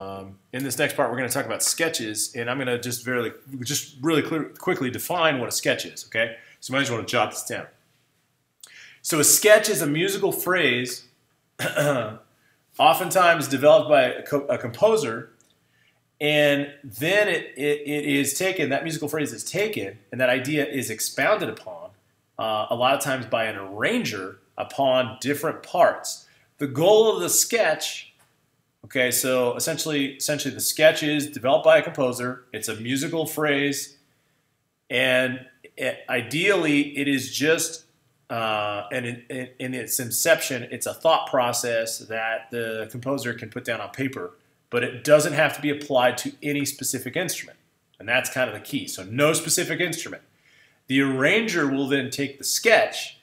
Um, in this next part, we're going to talk about sketches, and I'm going to just very, just really clear, quickly define what a sketch is. Okay, so you might just want to jot this down. So a sketch is a musical phrase, oftentimes developed by a, co a, composer, and then it, it, it is taken. That musical phrase is taken, and that idea is expounded upon uh, a lot of times by an arranger upon different parts. The goal of the sketch, okay, so essentially, essentially the sketch is developed by a composer. It's a musical phrase, and it, ideally, it is just uh, and in, in, in, its inception, it's a thought process that the composer can put down on paper, but it doesn't have to be applied to any specific instrument. And that's kind of the key. So no specific instrument. The arranger will then take the sketch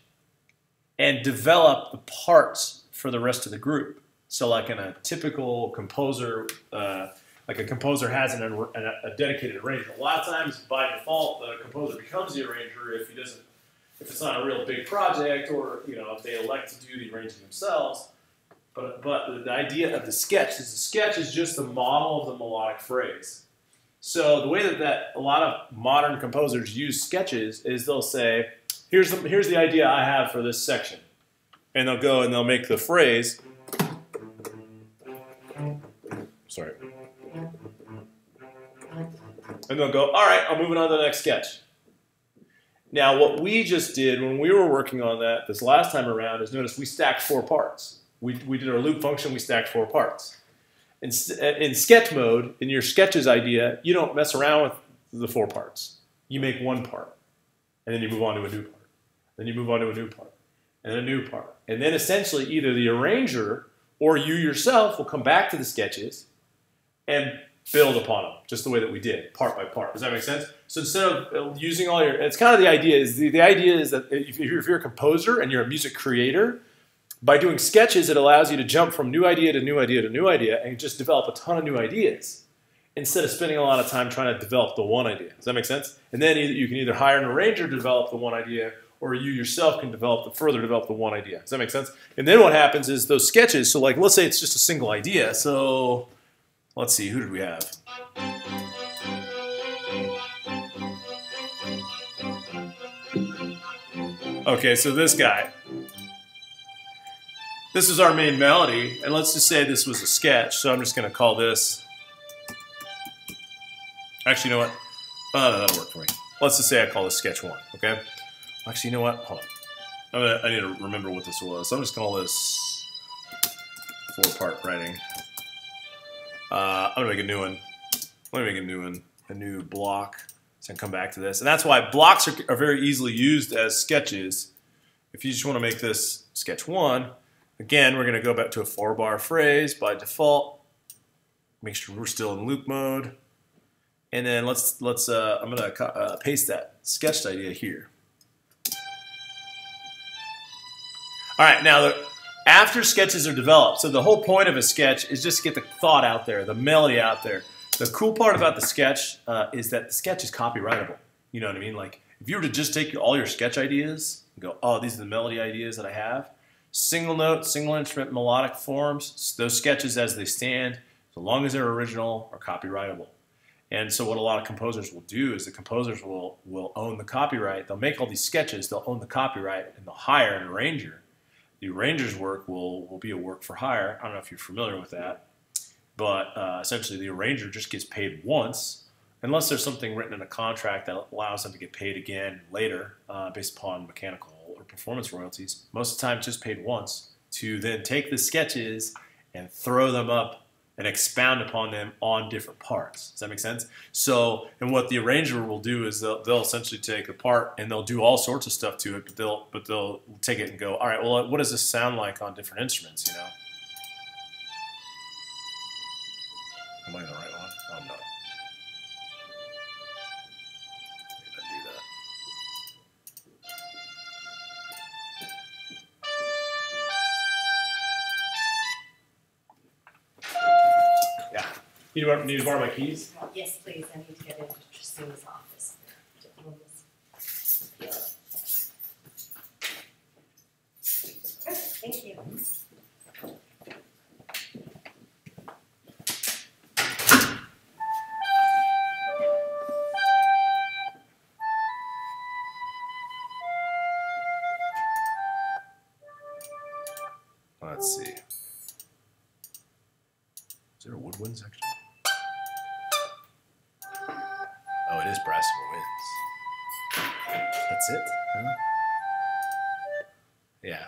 and develop the parts for the rest of the group. So like in a typical composer, uh, like a composer has an, an, a dedicated arranger. A lot of times by default, the composer becomes the arranger if he doesn't, if it's not a real big project or you know if they elect to do the arranging themselves. But but the idea of the sketch is the sketch is just the model of the melodic phrase. So the way that, that a lot of modern composers use sketches is they'll say, here's the, here's the idea I have for this section. And they'll go and they'll make the phrase. Sorry. And they'll go, all right, I'm moving on to the next sketch. Now, what we just did when we were working on that this last time around is notice we stacked four parts. We, we did our loop function, we stacked four parts. In, in sketch mode, in your sketches idea, you don't mess around with the four parts. You make one part, and then you move on to a new part. Then you move on to a new part, and a new part. And then essentially either the arranger or you yourself will come back to the sketches and build upon them, just the way that we did, part by part. Does that make sense? So instead of uh, using all your, it's kind of the idea is the, the idea is that if you're, if you're a composer and you're a music creator, by doing sketches, it allows you to jump from new idea to new idea to new idea and just develop a ton of new ideas instead of spending a lot of time trying to develop the one idea. Does that make sense? And then you can either hire an arranger to develop the one idea or you yourself can develop the further develop the one idea. Does that make sense? And then what happens is those sketches, so like let's say it's just a single idea. So let's see, who did we have? Okay, so this guy. This is our main melody, and let's just say this was a sketch, so I'm just going to call this... Actually, you know what? Oh, that'll work for me. Let's just say I call this sketch 1, okay? Actually, you know what? Hold on. Gonna, i need to remember what this was. So I'm just going to call this four-part writing. Uh, I'm going to make a new one. Let me make a new one, a new block. I come back to this. And that's why blocks are, are very easily used as sketches. If you just want to make this sketch 1, Again, we're going to go back to a four bar phrase by default. Make sure we're still in loop mode. And then let's, let's uh, I'm going to uh, paste that sketched idea here. All right, now the, after sketches are developed, so the whole point of a sketch is just to get the thought out there, the melody out there. The cool part about the sketch uh, is that the sketch is copyrightable. You know what I mean? Like if you were to just take all your sketch ideas and go, oh, these are the melody ideas that I have, single note, single instrument melodic forms, those sketches as they stand, so long as they're original, are copyrightable. And so what a lot of composers will do is the composers will, will own the copyright. They'll make all these sketches, they'll own the copyright, and they'll hire an arranger. The arranger's work will, will be a work for hire. I don't know if you're familiar with that. But uh, essentially the arranger just gets paid once, unless there's something written in a contract that allows them to get paid again later uh, based upon mechanical or performance royalties, most of the time it's just paid once, to then take the sketches and throw them up and expound upon them on different parts. Does that make sense? So, and what the arranger will do is they'll, they'll essentially take a part and they'll do all sorts of stuff to it, but they'll but they'll take it and go, all right, well, what does this sound like on different instruments? You know. Am I in the right one? I'm not. You want me to borrow my keys? Yes, please. I need to get into Tristina's office. Thank you. Let's see. Is there a woodwind section? Oh, it is brass winds. That's it? Huh? Yeah.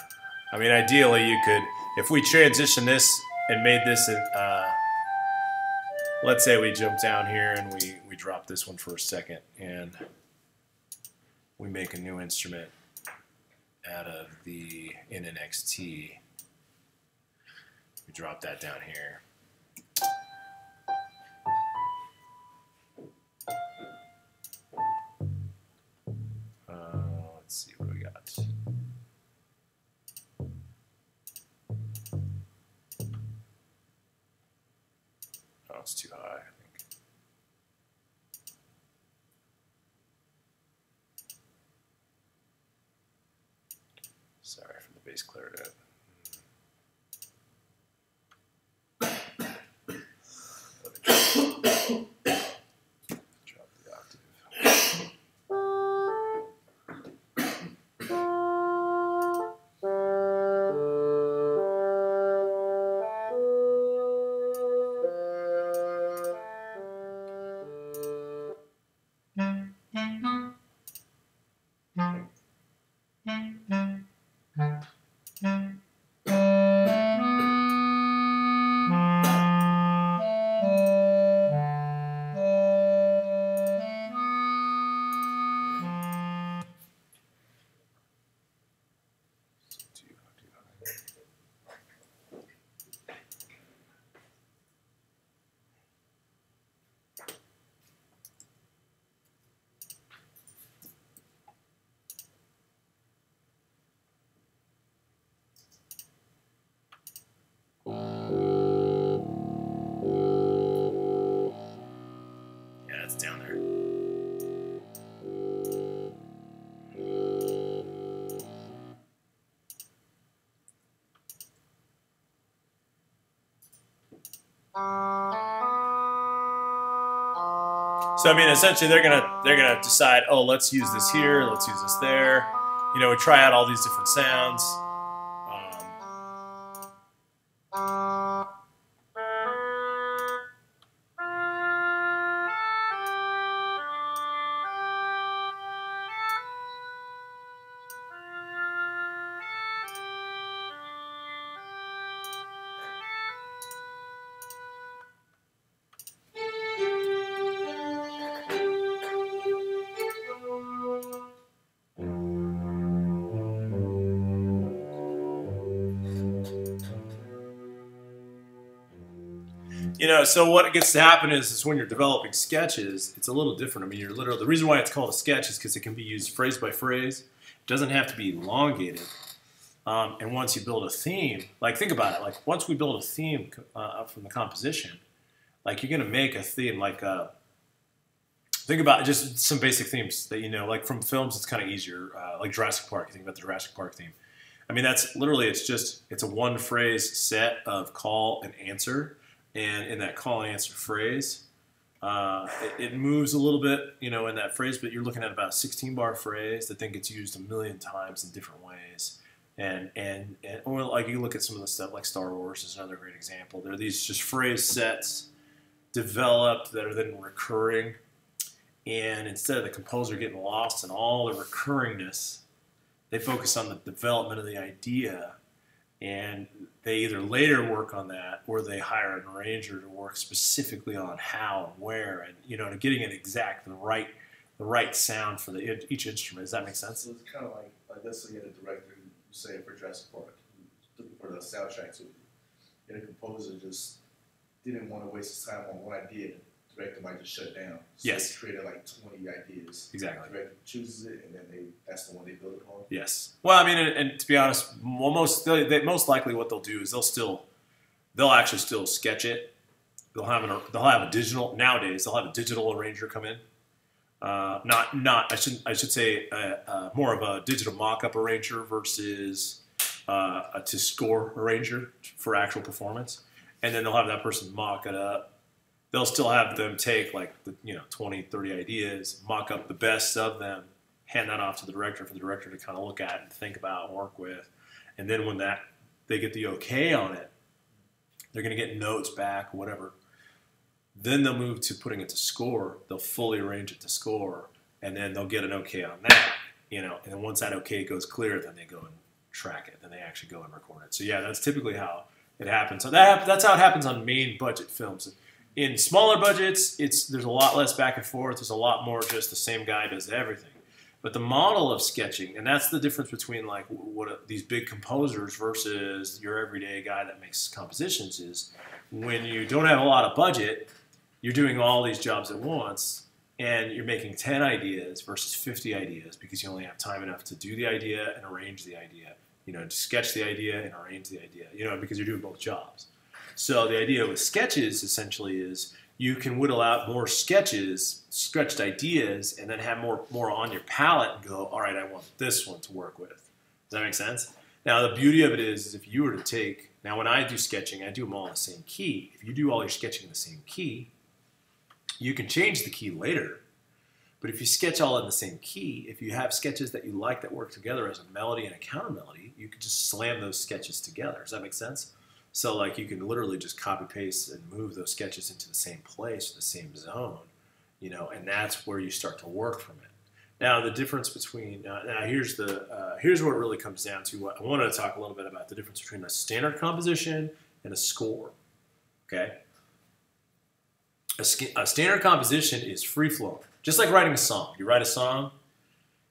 I mean, ideally, you could, if we transition this and made this, uh, let's say we jump down here and we, we drop this one for a second and we make a new instrument out of the NNXT. We drop that down here. It's too high. Sorry for the base. Drop So I mean, essentially, they're gonna they're gonna decide, oh, let's use this here, let's use this there. You know, we try out all these different sounds. Um, You know, so what gets to happen is, is when you're developing sketches, it's a little different. I mean, you're literally the reason why it's called a sketch is because it can be used phrase by phrase. It doesn't have to be elongated. Um, and once you build a theme, like think about it, like once we build a theme uh, from the composition, like you're gonna make a theme like uh, think about just some basic themes that you know, like from films, it's kind of easier, uh, like Jurassic Park. You think about the Jurassic Park theme. I mean, that's literally it's just it's a one phrase set of call and answer and in that call and answer phrase, uh, it, it moves a little bit, you know, in that phrase, but you're looking at about a 16 bar phrase that then gets used a million times in different ways. And, and, and or like you look at some of the stuff like Star Wars is another great example. There are these just phrase sets developed that are then recurring. And instead of the composer getting lost in all the recurringness, they focus on the development of the idea and they either later work on that or they hire an arranger to work specifically on how and where and you know to getting it exact the right the right sound for the each instrument does that make sense So it's kind of like, like let's say you had a director say for Jurassic Park, looking for the soundtrack, so and a composer just didn't want to waste his time on one idea. Director might just shut down. So Yes. They created like twenty ideas. Exactly. The director chooses it, and then they that's the one they build upon. yes well i mean and, and to be honest well, most they, they, most likely what they'll do is they'll still they'll actually still sketch it they'll have an they'll have a digital nowadays they'll have a digital arranger come in uh, not not I should I should say uh, uh, more of a digital mock-up arranger versus uh, a to score arranger for actual performance, and then they'll have that person mock it up. They'll still have them take like the you know 20, 30 ideas, mock up the best of them, hand that off to the director for the director to kind of look at and think about and work with, and then when that they get the okay on it, They're going to get notes back, whatever. Then they'll move to putting it to score. They'll fully arrange it to score, and then they'll get an okay on that. You know, and then once that okay goes clear, then they go and track it. Then they actually go and record it. So yeah, that's typically how it happens. So that that's how it happens on main budget films. In smaller budgets, it's there's a lot less back and forth. There's a lot more just the same guy does everything. But the model of sketching, and that's the difference between like what these big composers versus your everyday guy that makes compositions is when you don't have a lot of budget, you're doing all these jobs at once and you're making 10 ideas versus 50 ideas because you only have time enough to do the idea and arrange the idea you know to sketch the idea and arrange the idea you know because you're doing both jobs so the idea with sketches essentially is you can whittle out more sketches sketched ideas and then have more more on your palette and go all right i want this one to work with does that make sense now the beauty of it is, is if you were to take now when i do sketching i do them all in the same key if you do all your sketching in the same key you can change the key later, but if you sketch all in the same key, if you have sketches that you like that work together as a melody and a counter melody, you can just slam those sketches together. Does that make sense? So like you can literally just copy paste and move those sketches into the same place, the same zone, you know, and that's where you start to work from it. Now the difference between uh, now here's the uh, here's what it really comes down to. What I wanted to talk a little bit about the difference between a standard composition and a score. Okay, a, a standard composition is free flowing, just like writing a song. You write a song.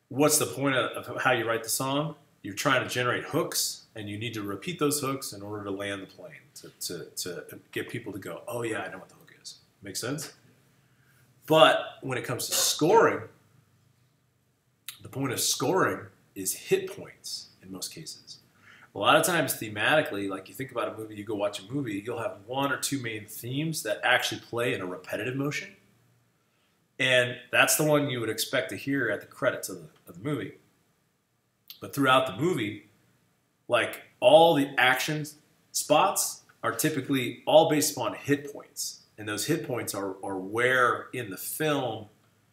What's the point of, of how you write the song? You're trying to generate hooks, and you need to repeat those hooks in order to land the plane to, to, to get people to go, oh yeah, I know what the hook is. Make sense? But when it comes to scoring, the point of scoring is hit points in most cases a lot of times thematically, like you think about a movie, you go watch a movie, you'll have one or two main themes that actually play in a repetitive motion. And that's the one you would expect to hear at the credits of the, of the movie. But throughout the movie, like all the action spots are typically all based upon hit points. And those hit points are, are where in the film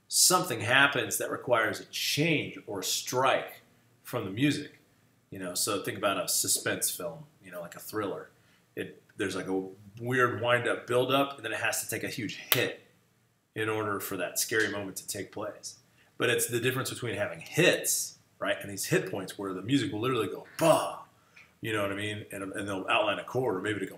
something happens that requires a change or a strike from the music. You know, so think about a suspense film, you know, like a thriller. It there's like a weird wind up build up and then it has to take a huge hit in order for that scary moment to take place. But it's the difference between having hits, right, and these hit points where the music will literally go bah, you know what I mean, and, and they'll outline a chord or maybe they go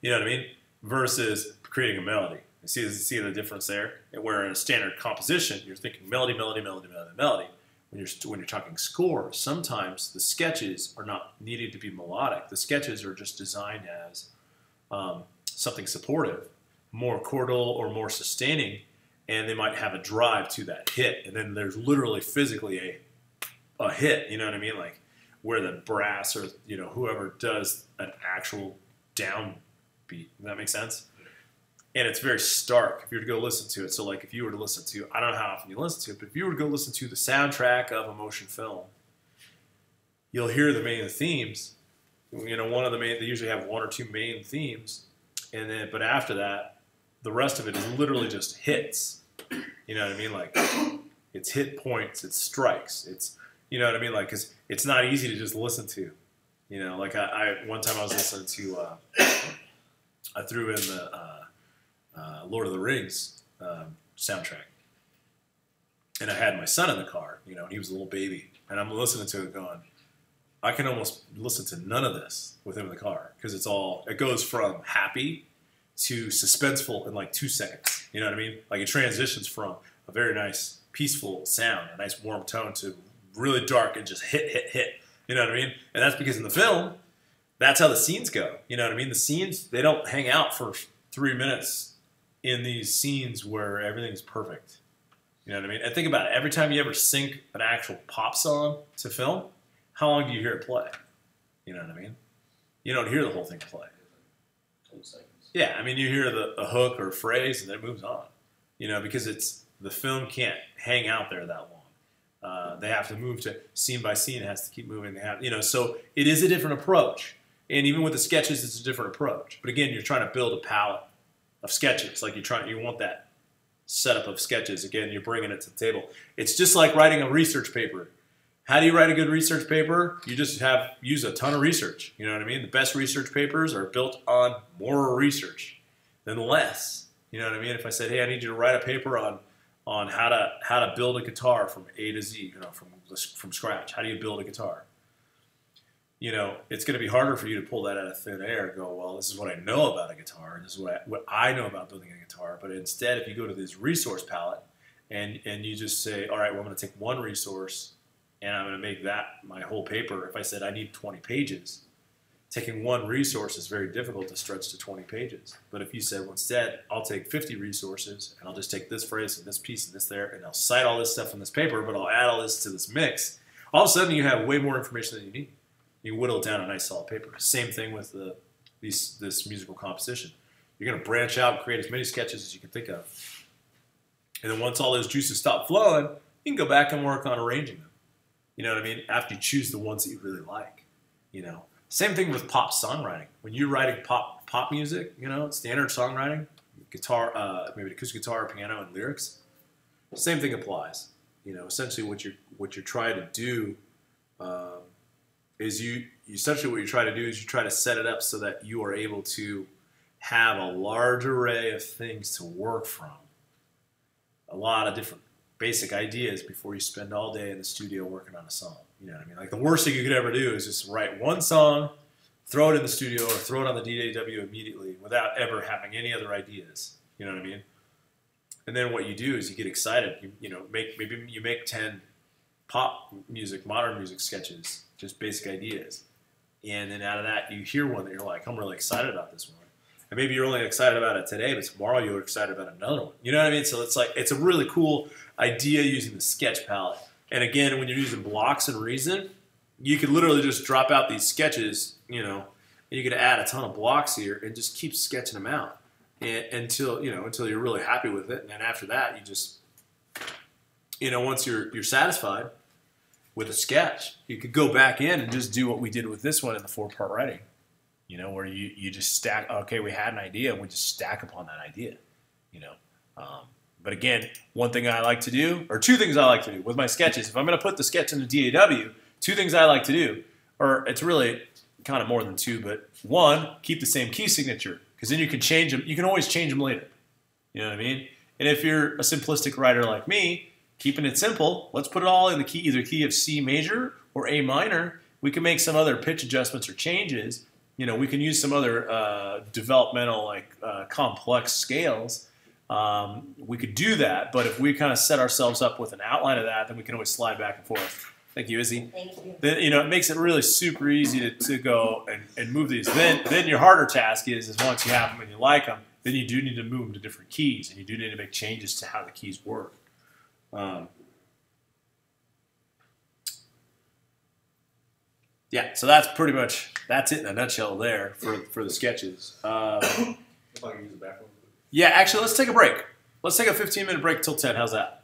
you know what I mean, versus creating a melody. You see, see the difference there? Where in a standard composition, you're thinking melody, melody, melody, melody, melody when you're when you're talking score, sometimes the sketches are not needed to be melodic. The sketches are just designed as um, something supportive, more chordal or more sustaining, and they might have a drive to that hit. And then there's literally physically a a hit. You know what I mean? Like where the brass or you know whoever does an actual downbeat. Does that make sense? and it's very stark if you were to go listen to it. So, like, if you were to listen to, I don't know how often you listen to it, but if you were to go listen to the soundtrack of a motion film, you'll hear the main themes. You know, one of the main, they usually have one or two main themes, and then, but after that, the rest of it is literally just hits. You know what I mean? Like, it's hit points, it's strikes, it's, you know what I mean? Like, cause it's not easy to just listen to. You know, like I, I one time I was listening to, uh, I threw in the, uh, uh, Lord of the Rings um, soundtrack. And I had my son in the car, you know, and he was a little baby. And I'm listening to it going, I can almost listen to none of this with him in the car because it's all, it goes from happy to suspenseful in like two seconds. You know what I mean? Like it transitions from a very nice, peaceful sound, a nice warm tone to really dark and just hit, hit, hit. You know what I mean? And that's because in the film, that's how the scenes go. You know what I mean? The scenes, they don't hang out for three minutes in these scenes where everything's perfect. You know what I mean? And think about it. Every time you ever sync an actual pop song to film, how long do you hear it play? You know what I mean? You don't hear the whole thing play. Yeah, I mean, you hear the a hook or phrase and then it moves on. You know, because it's the film can't hang out there that long. Uh, they have to move to scene by scene. It has to keep moving. They have, you know, so it is a different approach. And even with the sketches, it's a different approach. But again, you're trying to build a palette of sketches. Like you try, you want that setup of sketches. Again, you're bringing it to the table. It's just like writing a research paper. How do you write a good research paper? You just have use a ton of research. You know what I mean? The best research papers are built on more research than less. You know what I mean? If I said, "Hey, I need you to write a paper on on how to how to build a guitar from A to Z, you know, from from scratch. How do you build a guitar?" You know, it's going to be harder for you to pull that out of thin air and go, "Well, this is what I know about a guitar, and this is what I, what I know about building a guitar." But instead, if you go to this resource palette and and you just say, "All right, well, I'm going to take one resource and I'm going to make that my whole paper. If I said I need 20 pages, taking one resource is very difficult to stretch to 20 pages. But if you said, well, instead, I'll take 50 resources and I'll just take this phrase and this piece and this there, and I'll cite all this stuff in this paper, but I'll add all this to this mix, all of a sudden you have way more information than you need. You whittle it down a nice solid paper. Same thing with the these, this musical composition. You're going to branch out and create as many sketches as you can think of. And then once all those juices stop flowing, you can go back and work on arranging them. You know what I mean? After you choose the ones that you really like, you know. Same thing with pop songwriting. When you're writing pop pop music, you know, standard songwriting, guitar, uh, maybe acoustic guitar, piano, and lyrics. Same thing applies. You know, essentially what you're what you're trying to do um, is you essentially what you try to do is you try to set it up so that you are able to have a large array of things to work from. A lot of different basic ideas before you spend all day in the studio working on a song. You know what I mean? Like the worst thing you could ever do is just write one song, throw it in the studio, or throw it on the DAW immediately without ever having any other ideas. You know what I mean? And then what you do is you get excited. You, you know, make maybe you make ten pop music, modern music sketches, just basic ideas, and then out of that you hear one that you're like, I'm really excited about this one and maybe you're only excited about it today, but tomorrow you're excited about another one. You know what I mean? So it's like it's a really cool idea using the sketch palette. And again, when you're using blocks and reason, you could literally just drop out these sketches, you know, and you could add a ton of blocks here and just keep sketching them out until you know until you're really happy with it. And then after that, you just you know once you're you're satisfied with a sketch, you could go back in and just do what we did with this one in the four part writing you know, where you, you just stack, okay, we had an idea and we just stack upon that idea, you know. Um, but again, one thing I like to do, or two things I like to do with my sketches, if I'm going to put the sketch in the DAW, two things I like to do, or it's really kind of more than two, but one, keep the same key signature, because then you can change them, you can always change them later. You know what I mean? And if you're a simplistic writer like me, keeping it simple, let's put it all in the key, either key of C major or A minor. We can make some other pitch adjustments or changes, you know, we can use some other uh, developmental, like uh, complex scales. Um, we could do that, but if we kind of set ourselves up with an outline of that, then we can always slide back and forth. Thank you, Izzy. Thank you. Then you know it makes it really super easy to, to go and, and move these. Then then your harder task is is once you have them and you like them, then you do need to move them to different keys, and you do need to make changes to how the keys work. Um, yeah, so that's pretty much that's it in a nutshell there for for the sketches. Uh, If I can use the bathroom. Yeah, actually, let's take a break. Let's take a 15 minute break till 10. How's that?